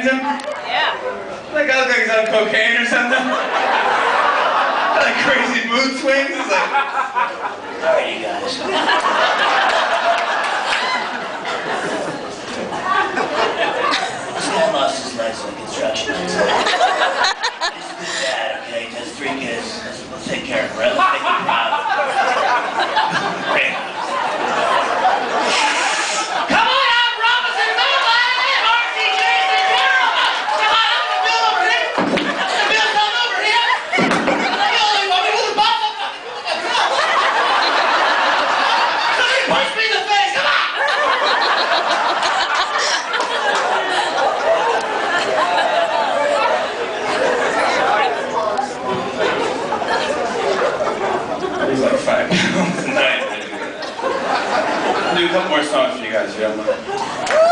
Bennington? Yeah. Like I look like he's on cocaine or something. like crazy mood swings. It's like, all right, you guys. this guy lost his on construction. do a couple more songs for you guys, if.